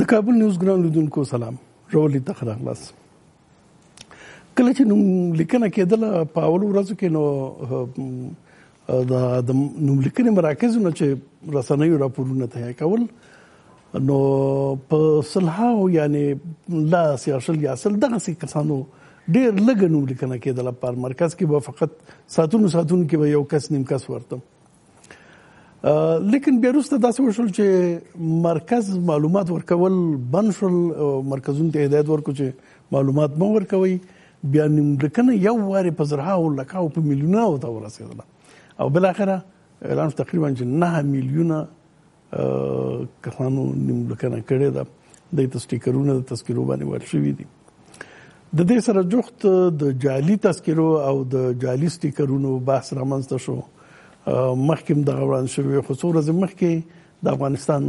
د کابل نیوز ګران لیدونکو سلام راولي ته خلاص کله چې نوم لیکنه کېدله په اول ورځو کې نو دا د نوملیکنې مراکز نه چې رسنیو راپورونه تهیه کول نو په صلحاو یعنی لا سیاسل یاسل دغه سي کسانو ډیر لږ نوم لیکنه کېدل په مرکز کې به فقط ساتونو ساتونو کې به یو کس نیم کس ورته لیکن بیا وروسته داسې وشول چې مرکز معلومات ورکول بند شول مرکزونو ته هدایت ورکړو چې معلومات مو ورکوي بیا نیمګړکنه یو وارې په زرها او لکه او په میلیونه او ته ورسېدله او بل اخره اعلان تقریبا چې 9 میلیونه کسانو نیمګړکنه کړې ده د تستیکرونه د تذکرو باندې ورشوي دي د دې سره جوخت د جعلي تذکرو او د جعلي سټیکرونو بحث رامنځته شو مخکې د غوړان شوی خو څو ورځې مخکې د افغانستان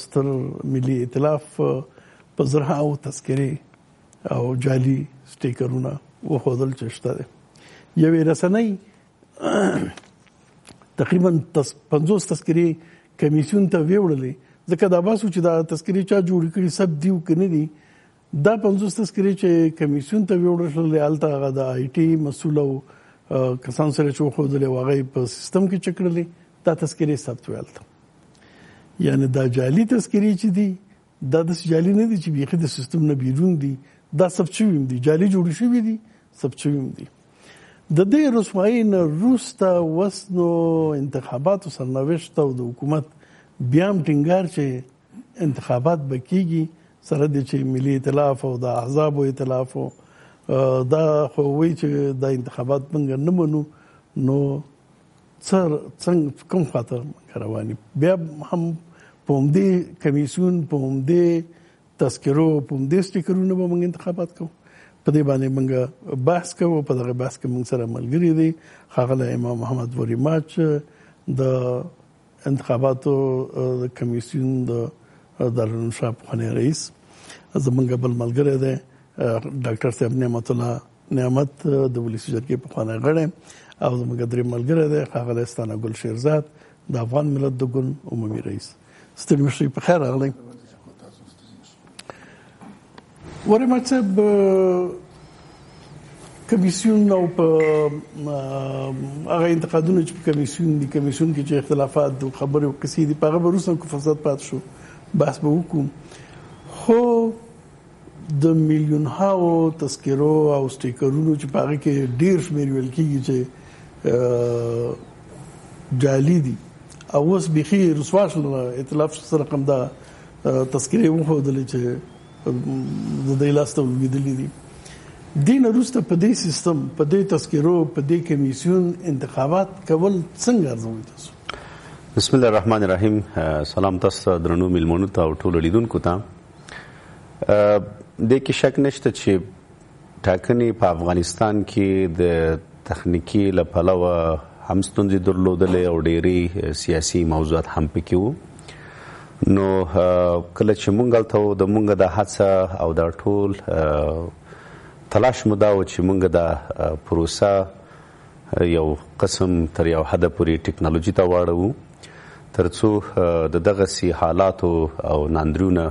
ستر ملي ائتلاف په زرها او تذکره او جعلي سټیکرونه وخدل چشته دي یوې رسنۍ تقریبا 50 تذکری کمیسیون ته ویوړلې ځکه دا باسو چې دا تذکری چا جوړ کړي سب دیو کني دي دا 50 تذکری چې کمیسیون ته ویوړلې الته هغه د آی ټي مسول او کسان سره چې خو دلې واغې په سیستم کې چکړلې دا تذکری ثبت ویلته یعنی دا جعلي تذکری چې دي دا د جالي نه دي چې بیخي د سیستم نه بیرون دي دا سبچویم دي جالي جوړ شوی دي سبچویم دي د دې رسوایی نه روسته وسنو انتخاباتو سرنوشت او د حکومت بیا هم ټینګار چې انتخابات به کیږي سره د چې ملي ائتلاف او د احزاب او ائتلاف دا خو وی چې د انتخابات منګ نه منو نو څه څنګه کوم خاطر رواني بیا هم په همدې کمیسون په همدې تذکرو په همدې سټیکرونو به موږ انتخابات کوو په دې باندې موږ بحث کوو په دغه بحث کې موږ سره ملګری دي خاغله امام محمد وری ماچ د انتخاباتو کمیسیون د دارالعلوم شاه پخوانی رئیس زمونږ بل ملګری دی ډاکټر صاحب نعمت الله نعمت د ولسی جرګې په خوانه غړې او زموږ درې ملګری دی خاغلی ستانه ګل شیرزاد د افغان ملت د ګوند عمومي رئیس ستړي مشي په خیر راغلی ورمه چې کمیسیون او په هغه انتقادونه چې کمیسیون دي کمیسیون کې چې اختلافات او خبرې او قصې دي په هغه ورسره کو فرصت پات شو بحث به وکم خو د میلیونهاو تذکرو او سټیکرونو چې په هغه کې ډیر شمیر ویل کیږي چې جعلي دي او اوس بيخي رسوا شول ائتلاف سره رقم دا تذکرې وښودل چې د دې لاسته ولګېدلې دي دین وروسته په دې سیستم په دې تذکرو په دې کمیسیون انتخابات کول څنګه ارزوي تاسو بسم الله الرحمن الرحیم سلام تاسو درنو ملمنو ته او ټولو لیدونکو ته دې کې شک نشته چې ټاکنې په افغانستان کې د تخنیکی له پلوه هم ستونزې درلودلې او ډېری سیاسي موضوعات هم پکې وو نو کله چې مونږ هلته وو د مونږ د هڅه او دا ټول تلاش مو دا و چې مونږ دا پروسه یو قسم تر یو حد پورې ټکنالوژي ته واړو ترڅو د دغه سي حالاتو او ناندرونه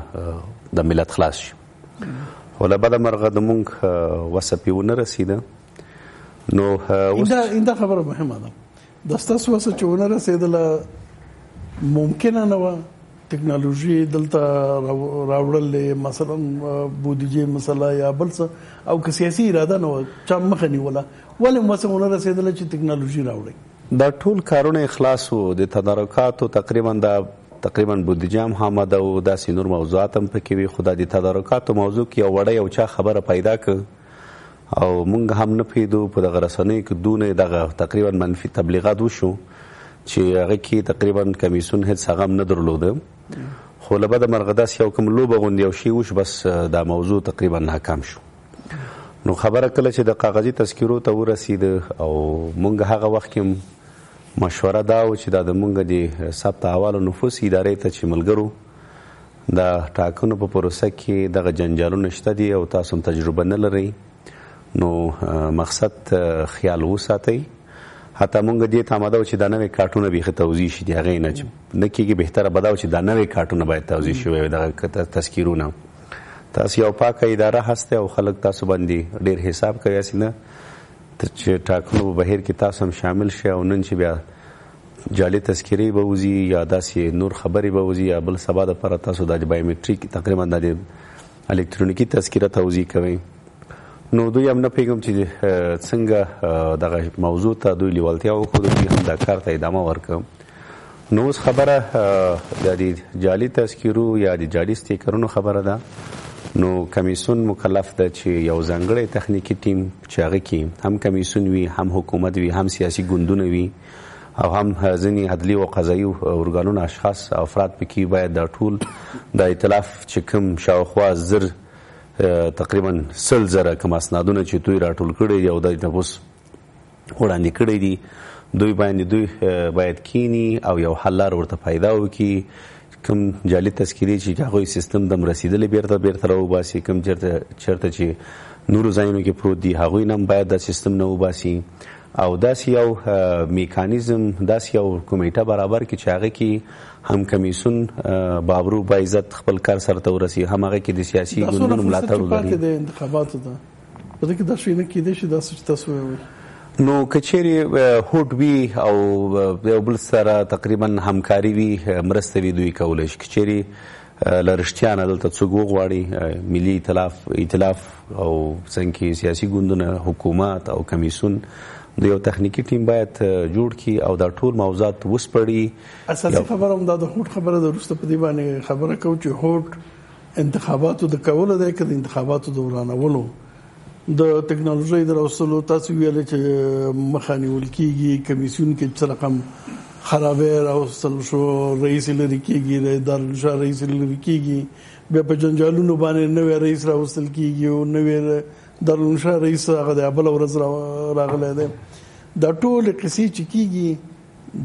د ملت خلاص شي ولا بده مرغه د مونږ وسپیونه رسیده نو دا دا خبره مهمه ده د ستاسو وسه چونه رسیدله ممکنه نه و ټکنالوژي دلته راوړل مثلا بودیجه مسله یا بل څه او که سیاسي اراده نه و چې مخه نیوله ولې مو څه ونه رسېدله چې تکنالوژي راوړئ؟ دا ټول کارونه یې خلاص وو، د تدارکاتو تقریبا دا تقریبا بودجه هم آماده وو، داسې نور موضوعات هم پکې وي، خو دا د تدارکاتو موضوع کې یو وړه یو چا خبره پیدا کړ او مونږ هم نه پوهېدو، په دغه رسنیو کې دونه دغه تقریبا منفي تبلیغات وشو چې هغه کې تقریبا کمیسیون هېڅ هغه هم نه درلود، خو له بده مرغه داسې یو کوم لوبه غوندې یو شی وشو، بس دا موضوع تقریبا ناکام شو. نو خبره کله چې د کاغذي تذکرو ته ورسید او مونږ هغه وخت کې مشوره دا و چې دا د مونږ د ثبت احوال او نفوس ادارې ته چې ملګرو د ټاکنو په پروسه کې دغه جنجالونه شته دي او تاسو هم تجربه نه لرئ نو مقصد خیال وساتئ حتی مونږ دې ته آماده و چې دا نوې کارټونه به توضیح شي دی هغه نه چې نه کېږي بهتره بداو چې دا نوې کارټونه باید توضیح شي وي دا تذکیرونه تاسو یو پاکه اداره هسته او خلک تاسو باندې ډیر حساب کوي اسی نه چې ټاکنو په بهیر کې تاسو هم شامل شئ او نن چې بیا جعلي تذکرې به وځي یا داسې نور خبرې به وځي یا بل سبا د پر تاسو د بایومټریک تقریبا د الکترونیکی تذکره توزیع کوي نو دوی هم نه پیغام چې څنګه دغه موضوع ته دوی لیوالتیا وکړو چې هم دا کار ته ادامه ورکړي نو اوس خبره د دې جعلي تذکرو یا د جعلي ستیکرونو خبره ده نو کمیسون مکلف ده چې یو ځانګړی تخنیکی ټیم چې هغه کې هم کمیسون وي هم حکومت وي هم سیاسي ګوندونه وي او هم ځینې عدلي او قضایي ارګانونه اشخاص او افراد پکې باید دا ټول د ایتلاف چې کوم شاوخوا زر تقریبا سل زره کوم اسنادونه چې دوی راټول کړي او د تپوس وړاندې کړي دي دوی باندې دوی باید کینی او یو حل لار ورته پیدا وکړي کوم جعلي تذکرې چې هغه سیستم د مرسیدلې بیرته بیرته راو باسي کوم چرته چرته چې نور ځایونو کې پروت دي هغه نم باید د سیستم نه وباسي او داس یو میکانیزم داس یو کمیټه برابر کې چې هغه کې هم کمیسون بابرو با عزت خپل کار سره تورسي هم هغه کې د سیاسي ګوندونو ملاتړ ولري د انتخاباتو ده په دې کې دا شی نه کېدی شي دا چې تاسو وایي نو کچېری هوټ وی او یو بل سره تقریبا همکاري وی مرسته وی دوی کولای شي کچېری لرشتیا نه دلته څوک وغواړي ملي ائتلاف ائتلاف او څنګه سیاسي ګوندونه حکومت او کمیسون د یو تخنیکی ټیم باید جوړ کی او دا ټول موضوعات وسپړي اساسي خبره هم دا د هوټ خبره د روسته په دی باندې خبره کو چې هوټ انتخاباتو د کولو د کړ انتخاباتو د ورانولو د ټکنالوژي د رسولو تاسو ویل چې مخاني ولکیږي کمیسیون کې څه رقم خرابې راوستل شو رئیس لري کیږي د دارالشا رئیس لري کیږي بیا په جنجالونو باندې نوې رئیس راوستل کیږي او نوې دارالشا رئیس هغه د ابل ورځ راغله ده د ټول قصې چې کیږي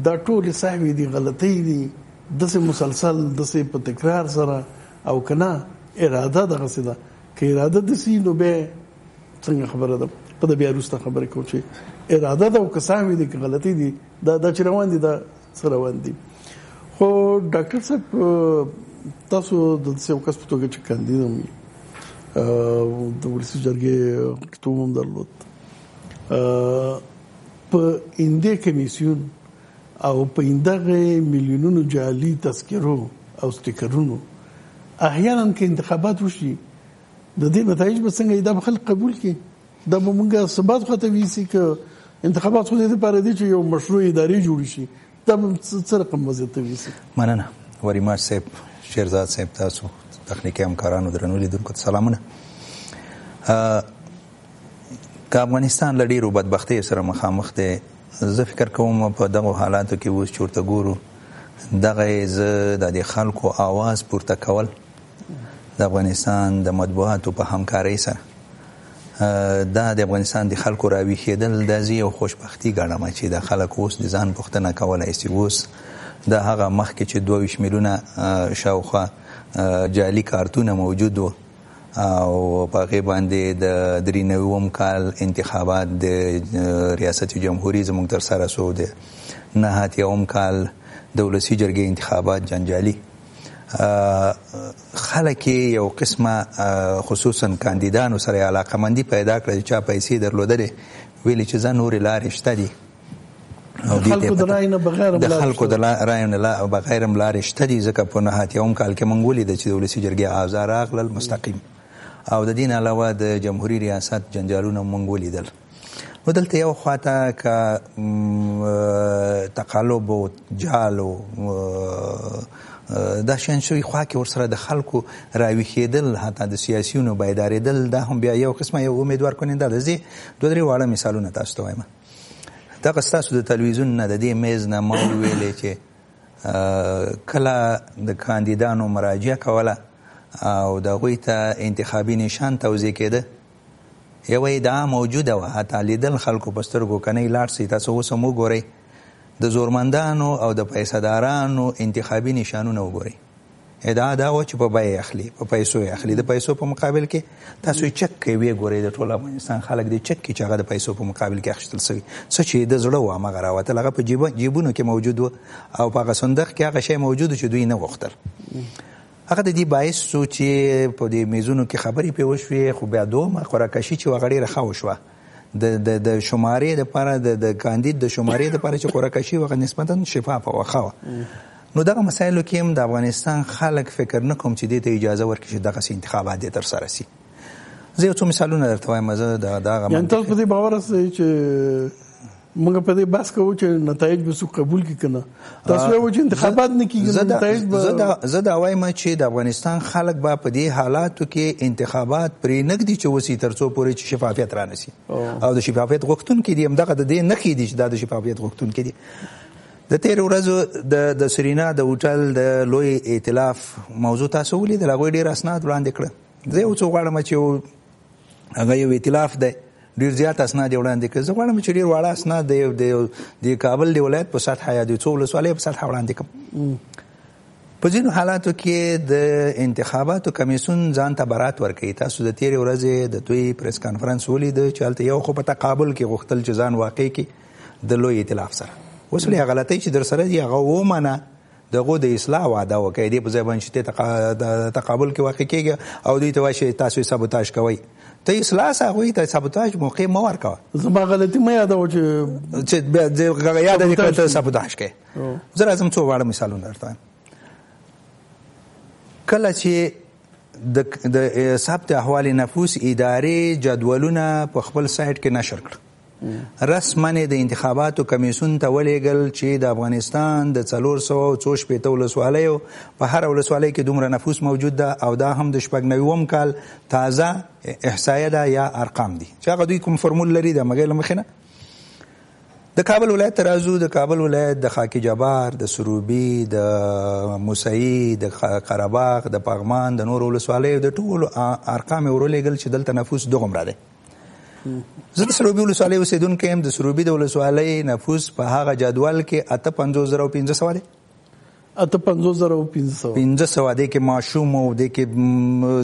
دا ټول سهوی دي غلطۍ دي دسه مسلسل دسه په تکرار سره او کنا اراده دغه څه ده که اراده د سي نو به څنګه خبره ده په دې بیا روسته خبره کوم چې اراده ده او که سهوی دي که غلطۍ دي دا د چروان دي دا سره روان دي خو ډاکټر صاحب تاسو د څه وکس په توګه چې کاندید هم د ولسی جرګې کتوم درلود په ایندې کمیسیون او په ایندغه میلیونونو جعلي تذکرو او سټیکرونو احیانا کې انتخابات وشي د دې نتایج به څنګه دا به خلک قبول کړي دا به موږ سبات خو ته ویسي ک انتخابات خو دې لپاره دي چې یو مشروع ادارې جوړ شي دا څه رقم وضعیت وي مننه وریماش صاحب شیرزاد صاحب تاسو تخنیکی همکارانو درنو لیدونکو ته سلامونه که افغانستان له ډیرو بدبختیو سره مخامخ دی زه فکر کوم په دغه حالاتو کې اوس چورته ګورو دغه زه د خلکو आवाज پورته کول د افغانستان د مطبوعاتو په همکارۍ سره دا د افغانستان د خلکو راویښېدل د زی او خوشبختی ګڼم چې د خلک اوس د ځان پوښتنه کولای شي اوس د هغه مخکې چې 22 میلیونه شاوخوا جعلي کارتونه موجود وو او په هغه باندې د درې نووم کال انتخابات د ریاست جمهوریت زموږ تر سره سو دي نه هاتیوم کال د ولسی جرګې انتخابات جنجالي خلک یو قسمه خصوصا کاندیدانو سره علاقه مندي پیدا کړې چې پیسې درلودلې ویلي چې ځان نور لارې شته دي او دې خلکو د راینه بغیر د خلکو د راینه لا بغیر هم لارې شته دي ځکه په نه هاتي هم کال کې مونږ ولید چې د ولسی جرګې اعضا راغلل مستقیم او د دین علاوه د جمهوریت ریاست جنجالونه مونږ ولیدل نو دلته یو خواته که تقالب او جال او دا شین شوی خوا کې ورسره د خلکو راویخېدل حتی د سیاسیونو بیدارېدل دا هم بیا یو قسمه یو امیدوار کننده ده زه دوه درې واړه مثالونه تاسو ته وایم دغه ستاسو د تلویزیون نه د دې میز نه ما ویلې چې کله د کاندیدانو مراجعه کوله او د هغوی ته انتخابي نشان توضیح کېده یوه ادعا موجوده وه حتی لیدل خلکو په سترګو که نه لاړ سئ تاسو اوس هم وګورئ د زورمندانو او د پیسه دارانو انتخابي نشانونه وګورئ ادعا دا و چې په بیه یې اخلي په پیسو یې اخلي د پیسو په مقابل کې تاسو یې چک کوئ ویې ګورئ د ټول افغانستان خلک دې چک کړي چې هغه د پیسو په مقابل کې اخیستل سوي څه چې د زړه و هماغه راوتل هغه په جیبونو کې موجود و او په هغه صندوق کې هغه شی موجود چې دوی نه غوښتل هغه د دې باعث سو چي په دې مېزونو کي خبري پې وشوې خو بیا دومه قرعه کشي چي هغه ډېره ښه وشوه. د د د شمارې لپاره د د کاندید د شمارې لپاره چي قرعه کشي وه هغه نسبتا شفافه وه ښه وه. نو دغه مسایلو کي هم د افغانستان خلک فکر نه کوم چي دې ته اجازه ورکړي چي دغسي انتخابات دې ترسره سي. زه یو څو مثالونه درته وایم زه دا دا غو یعنی تاسو په دې باور اوسئ چې موږ په دې بحث کوو چې نتایج به څوک قبول کړي کنه تاسو یو چې انتخابات نه کیږي نتایج به زه دا زه دا وایم چې د افغانستان خلک به په دې حالاتو کې انتخابات پرې نګدي چې وسی ترڅو پورې چې شفافیت رانسی او د شفافیت غوښتونکو دي هم دغه د دې نه کې دي چې د شفافیت غوښتونکو دي د تیر ورځو د د سرینا د هوټل د لوی ائتلاف موضوع تاسو ولې د لغوي ډیر اسناد وړاندې کړل زه یو څه غواړم چې هغه یو ائتلاف دی ډیر زیات اسناد وړاندې کړ زه غواړم چې ډیر واړه اسناد دی د کابل دی ولایت په سطح یا د څو ولسوالۍ په سطح وړاندې کوم په ځینو حالاتو کې د انتخاباتو کمیسون ځان ته برات ورکړي تاسو د تیر ورځې د دوی پریس کانفرنس ولید چې هلته یو خو په تقابل کې غوښتل چې ځان واقع کې د لوی ائتلاف سره اوس له غلطۍ چې در سره دی هغه ومنه د هغو د اصلاح وعده وکړئ دې په ځای باندې چې ته تقابل کې واقع کېږي او دوی ته وایي چې تاسو یې سابوتاژ کوئ ته اصلاح سه هغوی ته سابوتاژ موقع مه ورکوه زما غلطي مه یادوه چې چې بیا دغه یاده دې کړه ته سابوتاژ کوې زه راځم څو واړه مثالونه درته وایم کله چې د د ثبت احوال نفوس ادارې جدولونه په خپل سایت کې نشر کړ رسماً یې د انتخاباتو کمېسیون ته ولېږل چې د افغانستان د څلور سوه او څو شپېته ولسوالیو په هره ولسوالۍ کې دومره نفوس موجود ده او دا هم د شپږ نوي اووم کال تازه احصایه ده یا ارقام دي چې هغه دوی کوم فرمول لري د همغې له مخې نه د کابل ولایت ته راځو د کابل ولایت د خاکي جبار د سروبي د موسعي د قرهباغ د پغمان د نورو ولسوالیو د ټولو ارقام یې ورولېږل چې دلته نفوس دومره دی زه د سروبي ولسوالۍ اوسېدونکی یم د سروبي د ولسوالۍ نفوس په هغه جدول کې 550500 دی اته 50500 1500 د کې ماشوم او د کې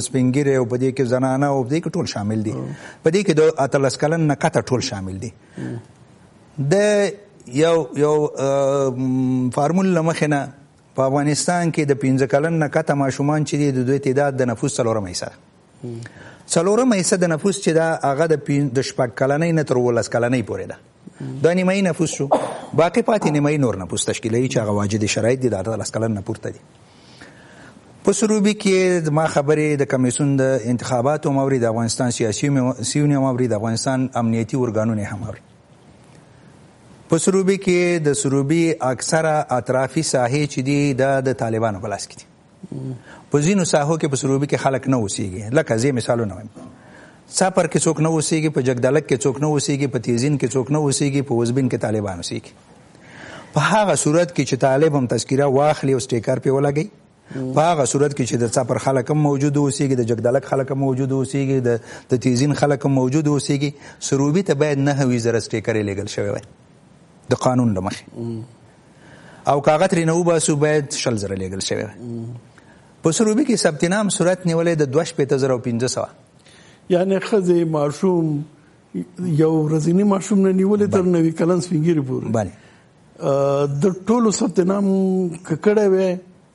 سپینګری او په دې کې زنانه او د کې ټول شامل دي په دې کې د اتلس کلن نه کته ټول شامل دي د یو یو فارمول لمخنه په افغانستان کې د 15 کلن نه کته ماشومان چې د دوی تعداد د نفوس څلورمه حصہ څلورمه حصه د نفوس چې دا هغه د د شپږ کلنۍ نه تر ولس کلنۍ پورې ده دا نیمایي نفوس شو باقي پاتې نیمایي نور نفوس تشکیلوي چې هغه واجد شرایط دي د اتلس کلن نه پورته دي په سروبي کې ما خبرې د کمیسون د انتخاباتو موري د افغانستان سیاسي سیونی موري د افغانستان امنیتي ورګانونه هم موري په سروبي کې د سروبي اکثره اطرافي ساحې چې دي د طالبانو په لاس کې دي په ځینو ساحو کې په سروبي کې خلک نه اوسېږي لکه زه مثالونه وایم څاپر کې څوک نه اوسېږي په جګدلک کې څوک نه اوسېږي په تیزین کې څوک نه اوسېږي په وزبین کې طالبان اوسېږي په هغه صورت کې چې طالب هم تذکره واخلي او سټیکر پې ولګي په هغه صورت کې چې د څاپر خلک هم موجود اوسېږي د جګدلک خلک هم موجود اوسېږي د تیزین خلک هم موجود اوسېږي سروبي ته باید نه وي زره سټیکرې لېږل شوی وای د قانون له مخې او کاغه ترې نه وباسو باید شل زره لیږل شوی په سروبي کې ثبت نام صورت نیولې د 251500 یعنی خزه ماشوم یو ورځینی ماشوم نه نیولې تر نوې کلن سپینګری پورې بله د ټولو ثبت نام ککړه وي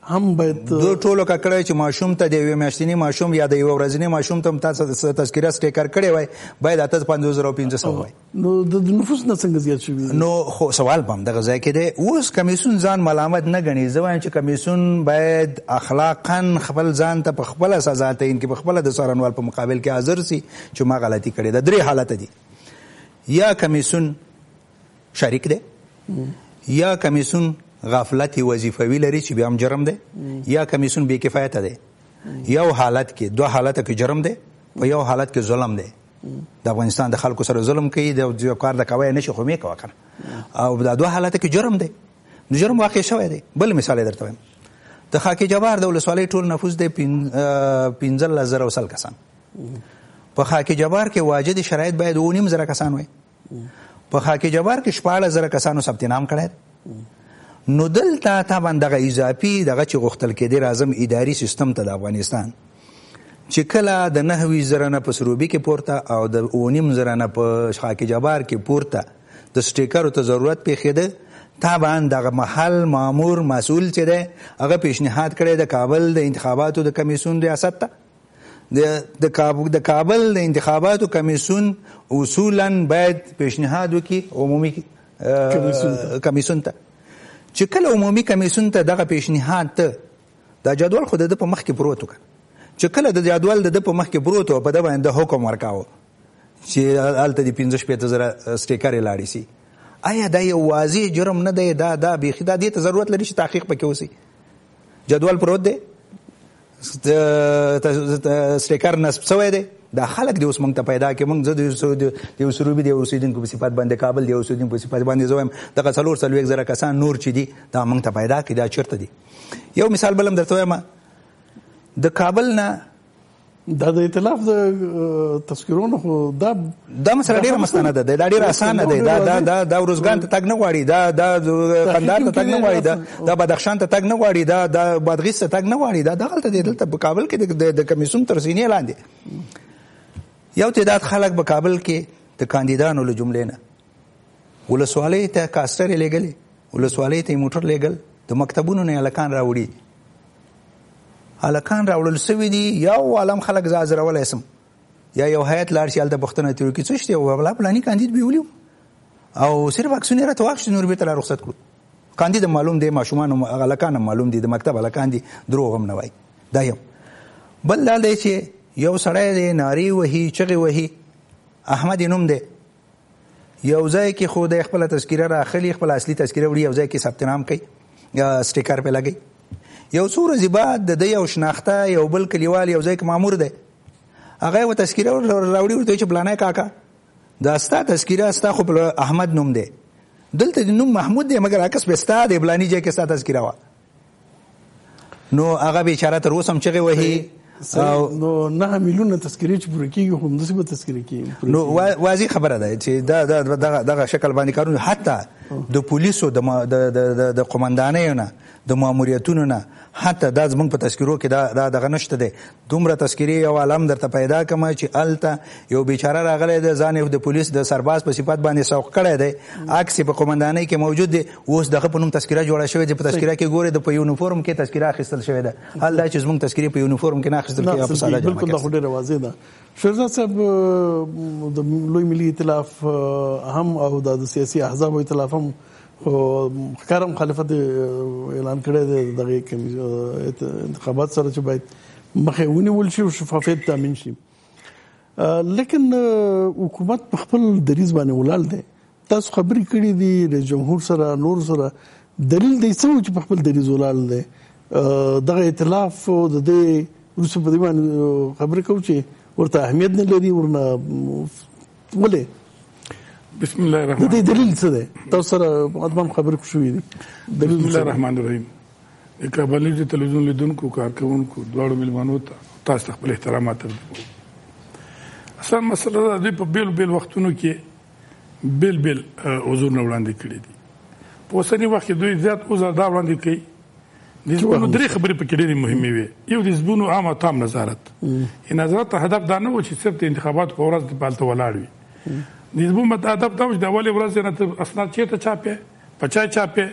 هم باید دوی ټولو که کړی چې ماشوم ته د یوې میاشتني ماشوم یا د یوه ورځني ماشوم ته هم تاسو تذکره سټیکر کړی وای باید اته پنځوس زره او پنځه سوه وای نو د نفوس نه څنګه زیات شوي نو خو سوال به همدغه ځای کې دی اوس کمیسیون ځان ملامت نه ګڼي زه وایم چې کمیسیون باید اخلاقا خپل ځان ته په خپله سزا تعین کړي په خپله د څارنوال په مقابل کې حاضر سي چې ما غلطي کړې ده درې حالت دي یا کمیسیون شریک دی یا کمیسون غفلت وظیفوي لري چې بیا هم جرم دی یا کمیسون بې کفایته دی یو حالت کې دوه حالت کې جرم دی په یو حالت کې ظلم دی د افغانستان د خلکو سره ظلم کوي د یو کار د کوي نشي خو مې کوه کنه او دا دوه حالت کې جرم دی نو جرم واقع شوی دی بل مثال درته وایم د خاکی جبار د ولسوالۍ ټول نفوس دی 15000 وسل کسان په خاکی جبار کې واجد شرایط باید و نیم زره کسان وي په خاکي جبار کې 14000 کسانو ثبت نام کړی نو دلته طبعا دغه اضافي دغه چې غوښتل کېدی راځم اداري سیستم ته د افغانستان چې کله د نهوي زره نه په سروبي کې پورته او د اونیم زره نه په شاکي جبار کې پورته د سټیکرو ته ضرورت پیښېده طبعا دغه محل مامور مسول چې دی هغه پیشنهاد کړی د کابل د انتخاباتو د کمیسون ریاست ته د کابل د انتخاباتو کمیسون اصولا باید پیشنهاد وکړي عمومي کمیسون ته چې کله عمومي کمیسون ته دغه پیشنهاد ته دا جدول خو د په مخ کې پروت وکړ چې کله د جدول د په مخ کې پروت و په د باندې حکم ورکاوه چې الته د 15 شپې ته زره سټیکر لاړی سي آیا دا یو واضح جرم نه دی دا دا بيخي دا دې ته ضرورت لري چې تحقیق پکې وسی جدول پروت دی سټیکر نصب شوی دی دا خلک دی اوس موږ ته پیدا کې موږ زه د یو سروبي د اوسیدونکو په صفت باندې کابل د اوسیدونکو په صفت باندې زویم دغه څلور څلوېښت زره کسان نور چې دي دا موږ ته پیدا کې دا چیرته دي یو مثال بل هم درته وایم د کابل نه دا د ائتلاف د تذکرونو دا دا مسله ډیره مستنده ده دا ډیره اسانه ده دا دا دا دا ورزګان ته تګ نه غواړي دا دا قندار ته تګ نه غواړي دا دا بدخشان ته تګ نه غواړي دا دا بادغیس ته تګ نه غواړي دا دغلت دي دلته په کابل کې د کمیسون تر سینې لاندې یو تعداد خلک په کابل کې د کاندیدانو له جملې نه ولسوالۍ ته کاستر لګلې ولسوالۍ ته موټر لګل د مکتبونو نه الکان راوړي الکان راوړل سوي دي یو عالم خلک زازرول اسم یا یو هیئت لاړ شي هلته پوښتنه ترې وکړي څه شته وغلا پلاني کاندید بیولي وو او صرف عکسونه یې راته واخیستي نور بېرته لا رخصت کړو کاندید معلوم دی ماشومان هم هلکان هم معلوم دي د مکتب هلکان دي دروغ هم نه وایي دا یو بل دا دی چې یو سړی دی نارې وهي چغې وهي احمد یې نوم دی یو ځای کې خو د خپل تذکره راخلي خپل اصلي تذکره وړي یو ځای کې ثبت نام کوي سټیکر په لګي یو څو ورځې بعد د یو شناخته یو بل کلیوال یو ځای کې مامور دی هغه و تذکره راوړي ورته چې بلانه کاکا دا ستا تذکره ستا خو احمد نوم دی دلته د نوم محمود دی مګر عکس به ستا دی بلانی ځای کې ستا تذکره وا نو هغه بیچاره تر اوسه هم چغه وهي نو نه ملیونه تذکرې چې پوره کیږي هم د سبا تذکرې کیږي نو واضح خبره ده چې دا دغه دغه شکل باندې کارونه حتی د پولیسو د د قومندانانو نه د ماموریتونو نه حتی دا زمونږ په تذکرو کې دا دا دغه نشته دی دومره تذکرې یو عالم درته پیدا کما چې الته یو بیچاره راغلی دی ځان د پولیس د سرباز په صفت باندې سوق کړی دی عکس په قومندانۍ کې موجود دی اوس دغه په نوم تذکره جوړه شوې چې په تذکره کې ګوره د په یونیفورم کې تذکره اخیستل شوې ده حال دا چې زمونږ تذکرې په یونیفورم کې نه اخیستل کیږي په ساده جامه کې دا خو ډیره واضح ده شیرزاد صاحب د لوی ملي ائتلاف هم او د سیاسي احزاب ائتلاف هم او ښکاره مخالفت اعلان کړی دی دغه انتخابات سره چې باید مخه ونیول شي او شفافیت تامین شي لیکن حکومت په خپل دریز باندې ولال دی تاسو خبرې کړې دي د جمهور سره نور سره دلیل دی څو چې په خپل دریز ولال دی دغه ائتلاف د دې روسي په دې باندې خبرې کوي چې ورته اهمیت نه لري ورنه ولې بسم الله الرحمن د دې دلیل څه دی تاسو سره ادمان خبرې کوشوي دي دلیل بسم الله الرحمن الرحیم د کابل نیوز تلویزیون لیدونکو کارکونکو دواړو ملمنو ته تاسو خپل احترامات تقدیم کوم اصل مسله ده د په بیل بیل وختونو کې بیل بیل حضور نه وړاندې کړی دي په اوسنی وخت کې دوی زیات اوزار دا وړاندې کوي د زبونو درې خبرې پکې ډېرې مهمې وي یو د زبونو عام او تام نظارت ان نظارت هدف دا نه و چې صرف د انتخاباتو په ورځ د پالته ولاړ وي د زبونو مت هدف دا و چې د اولې ورځې نه ته اسناد چیرته چاپې په چا چاپې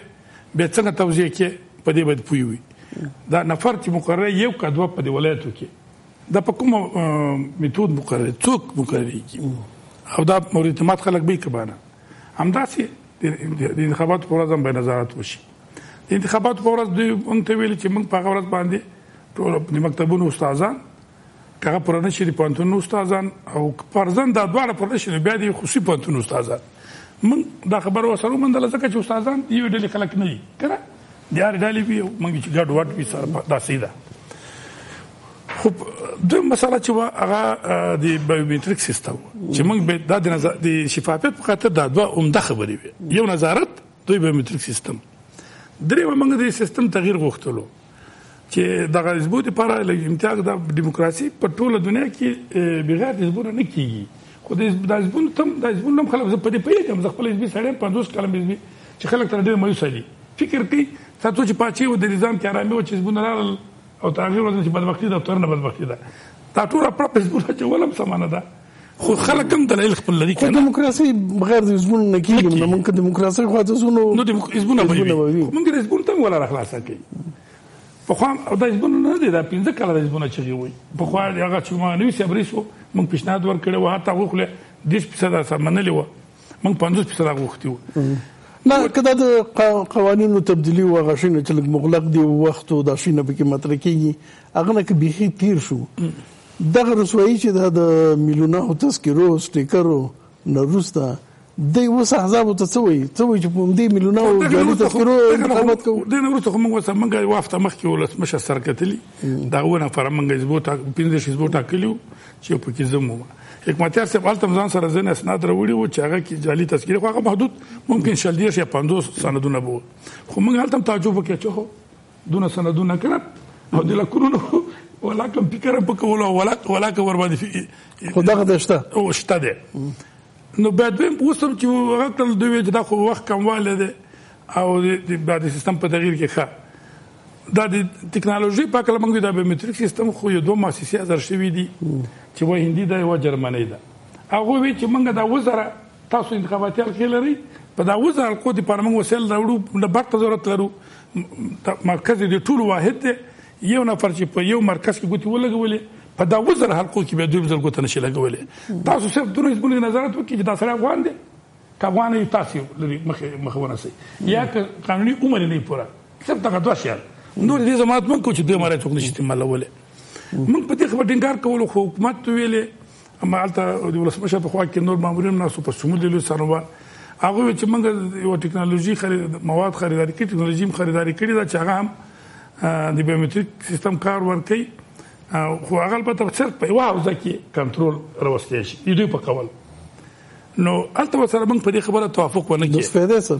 به څنګه توزیع کې په دې باندې پوي وي دا نفر چې مقرره یو کډو په دې ولایتو کې دا په کومه میتود مقرره څوک مقرره کی او دا مورد اعتماد خلک به کبانه همداسې د انتخاباتو پر ځم به نظارت وشي د انتخاباتو په ورځ دوی مونږ ته ویل چې مونږ په هغه ورځ باندې ټول د مکتبونو استادان هغه پرانه شي د پانتون استادان او پرزن دا دواړه پرانه شي بیا د خصوصي پانتون استادان مونږ دا خبر وسره مونږ د لزکه چې استادان یو ډلې خلک نه دي کنه د هر ډلې وی مونږ چې ګډ وډ وی سره دا سیده خو د مسله چې هغه د بایومټریک سیستم چې موږ به د شفافیت په خاطر دا دوه عمده خبرې وي یو نظارت دوی به متریک سیستم درې و موږ د سیستم تغییر غوښتلو چې د غزبو لپاره له امتیاز د دیموکراسي په ټوله دنیا کې بغیر د زبون نه کیږي خو د زبون تم د زبون نم خلک په دې پیږي کوم خپل زبي سړی 50 کلم زبي چې خلک تر ډېر مایوس دي فکر کوي تاسو چې پاتې و د نظام کې آرامي و چې زبون لرل او تغییر ورته چې بدبختی د تر نه بدبختی ده دا ټول په پسبوله چې ولم سمانه ده خو خلک هم دلایل خپل لري کنه دیموکراسي بغیر د حزبونو نه کیږي نو موږ دیموکراسي خو د زونو نو د حزبونو به وي موږ د حزبونو ته ولا راخلاصه کوي په خو د حزبونو نه دي دا پنځه کاله د حزبونو چغي وي په خو هغه چې ما نوې سبريس وو موږ پیشنهاد ورکړو وه تا غوښله 10% سره منلې وو موږ 50% غوښتي وو نه کدا د قوانینو تبدیلی او غشینه چې لګ مغلق دی وخت او د شینه به کې مطرح کیږي اغه نه کې به تیر شو دغه رسوایی چې دا د میلیونو تذکرو سټیکرو نه روسته دی اوس احزاب ته څه وایي څه وایي چې په دې میلیونو جعلي تذکرو انتخابات کوو د نور ته موږ سم موږ وافته مخ کې ولس مشه سرکتلی دا ونه فرمنګ حزبو ته 15 حزبو ته کلیو چې په کې زمو حکمتیار صاحب هلته ځان سره ځین اسناد راوړي وو چې هغه کې جعلي تذکره خو هغه محدود ممکن شل دي یا 50 سندونه وو خو موږ هلته تعجب وکړو چې هو دونه سندونه کړه او د لکونو ولا کمپیوټر په کولو ولا ولا کور باندې خو دغه دشته او شته ده نو بعد به وسم چې هغه تل دوی چې دا خو وخت کمواله ده او د بعد سیستم په تغییر کې ښه دا د ټکنالوژي په کله موږ د بایومټریک سیستم خو یو دوه مؤسسې ازر شوې دي چې وای هندي دا یو جرمني ده هغه وی چې موږ دا وزره تاسو انتخاباتي حل لري په دا وزره کو دي پر موږ وسیل راوړو د برته ضرورت لرو مرکز د ټولو واحد دی یو نفر چې په یو مرکز کې ګوتې ولګولې په دا وزر حلقو کې به دوی وزر ګوتې نشي لګولې تاسو صرف دوی زموږ نظارت وکړي چې دا سره افغان دی که افغان یې تاسو لري مخه مخونه سي یا که قانوني عمر نه پوره صرف دا دوه شیان نور دې زمات مونږ کو چې دوی ماره څوک نشي استعمالولې مونږ په دې خبر ټینګار کول خو حکومت ویلې همالته د ولسمشر په خوا کې نور مامورین ناسو په سمود له سروان هغه چې موږ یو ټکنالوژي خرید مواد خریداري کې ټکنالوژي خریداري کړې دا چې هغه هم د بیومټریک سیستم کار ورکړي خو هغه البته صرف په یو حوزه کې کنټرول راوستي شي دوی په کول نو البته سره موږ په دې خبره توافق ونه کړو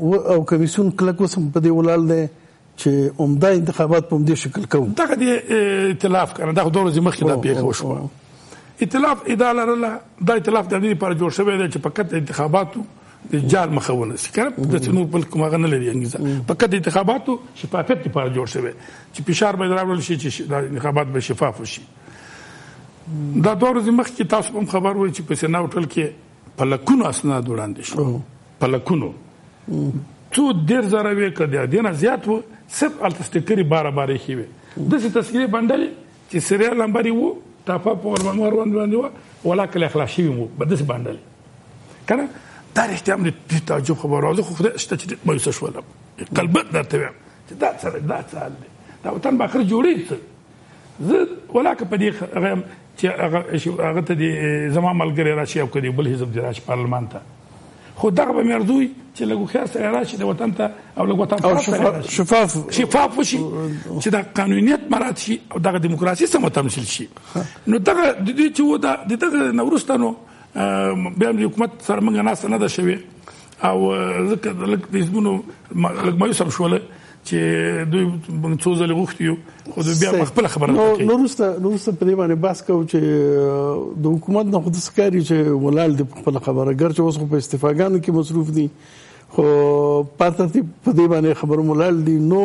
او کمیسیون کلک وسم په دې ولال دی چې عمده انتخابات په دې شکل کوم دغه د ائتلاف کنه دغه دوه ورځې مخکې دا پیښه وشوه ائتلاف اداره لرله دا ائتلاف د دې لپاره جوړ شوی دی چې فقط انتخاباتو د جال مخه ونسی کنه د چنور بل کومه غنه لري انګیزه فقط د انتخاباتو شفافیت لپاره جوړ شوی چې فشار به راوړل شي چې د انتخابات به شفاف وشي دا دوه ورځې مخکې تاسو هم خبر وای چې په سنا هوټل کې په لکونو اسناد وړاندې شو په لکونو څو ډیر زره وې کړه دې نه زیات وو صرف الته سټیکري بار بار شي وي د څه تذکرې بندل چې سریال نمبر وو ټاپا په ور باندې ور باندې و ولا کله خلاص شي وو بدس بندل کنه دا رښتیا هم د تعجب خبره ده خو خدای شته چې مایوسه شولم قلبت درته وایم چې دا څه دا څه حال دی دا وطن به اخر جوړېږي زه ولاکه په دې غیم چې هغه ته دې زما ملګری راشي او کدی بل حزب دې راشي پارلمان ته خو دغه به مرزوي چې لګو خیر سره راشي د وطن ته او لګو وطن ته شفاف شفاف شفاف شي چې دا قانونیت مراد شي او دغه دیموکراسي سم تمثيل شي نو دغه د دې چې و دا د دغه نورستانو بیا د حکومت سره موږ نه سره نه ده شوی او ځکه د لګ د زمونو لګ مې سم شوله چې دوی موږ څو ځله غوښتي یو خو دوی بیا خپل خبره نه کوي نو روسته نو روسته په دې باندې بحث کوي چې د حکومت نه خود سکاري چې ولال دې خپل خبره ګر چې اوس خو په استفاګانو کې مصروف دي خو پاتې په دې باندې خبرو مولال دي نو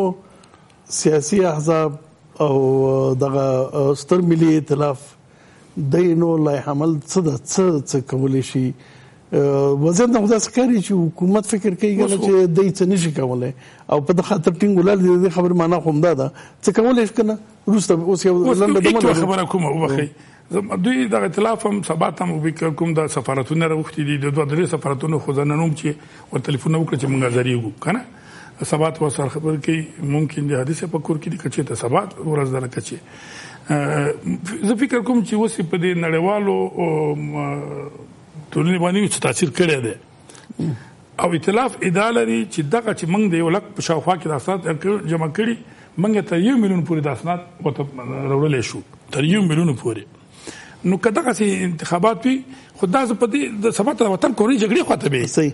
سیاسي احزاب او دغه ستر ملي ائتلاف دی نو لایحه عمل څه ده څه څه کولی شي وضعیت نه خدای ښکاري چې حکومت فکر کوي چې د هیڅ نشي کولای او په دغه خاطر ټینګ ولر دي د خبر معنا هم ده دا څه کولای شي کنه روسته اوس یو لنډه دمه خبره کوم وبخي زما دوی د ائتلاف هم سبا تم وکړ کوم د سفارتونو راوختي دي د دوه درې سفارتونو خو ځننوم چې ور ټلیفون وکړ چې مونږ ځریږو کنه د سبات په سر خبر کې ممکن د حادثه په کور کې د کچې ته سبات ورځ دل کچې زه فکر کوم چې وسی په دې نړیوالو ټولنې باندې چې تاثیر کړی دی او ائتلاف ادعا لري چې دغه چې موږ د یو لک په شاوخوا کې د اسناد جمع کړي موږ ته یو میلیون پورې د اسناد وته راوړل شو تر یو میلیون پورې نو کداغه سي انتخابات وي خدا ز پدې د سبا تر وطن کورنۍ جګړې خواته به صحیح